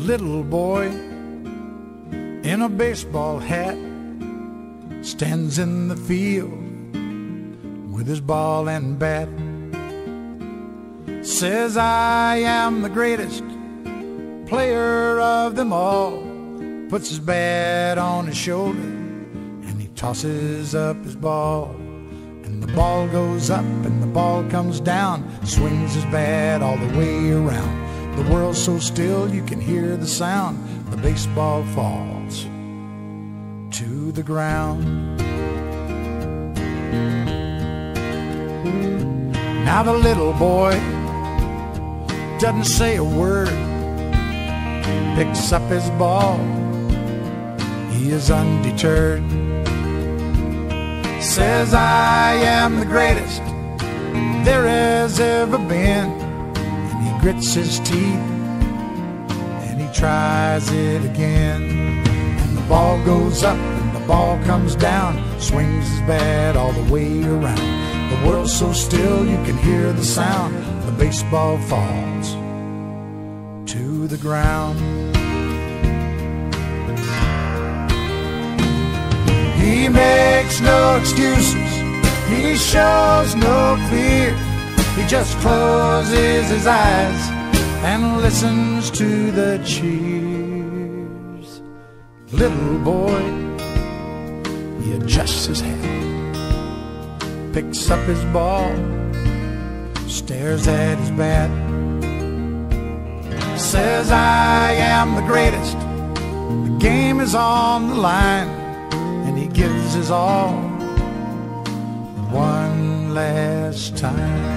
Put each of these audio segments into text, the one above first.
little boy in a baseball hat stands in the field with his ball and bat. Says, I am the greatest player of them all. Puts his bat on his shoulder and he tosses up his ball. And the ball goes up and the ball comes down, swings his bat all the way around. The world's so still you can hear the sound. The baseball falls to the ground. Now the little boy doesn't say a word, picks up his ball. He is undeterred. Says, I am the greatest there has ever been. Grits his teeth and he tries it again. And the ball goes up and the ball comes down, swings his bat all the way around. The world's so still you can hear the sound. The baseball falls to the ground. He makes no excuses, he shows no fear. He just closes his eyes and listens to the cheers. Little boy, he adjusts his hat picks up his ball, stares at his bat, says, I am the greatest. The game is on the line, and he gives his all one last time.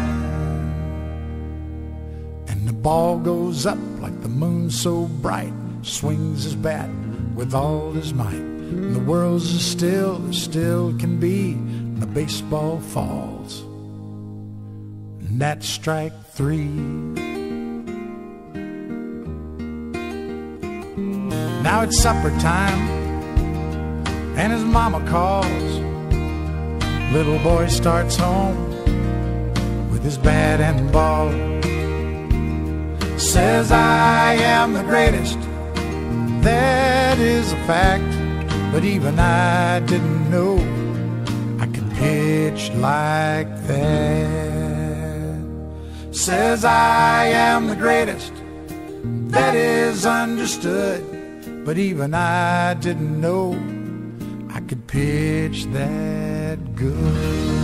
Ball goes up like the moon so bright, swings his bat with all his might. And the world's as still as still can be and the baseball falls. And that's strike three. Now it's supper time, and his mama calls. Little boy starts home with his bat and ball. Says, I am the greatest. That is a fact, but even I didn't know I could pitch like that. Says I am the greatest, that is understood. But even I didn't know I could pitch that good.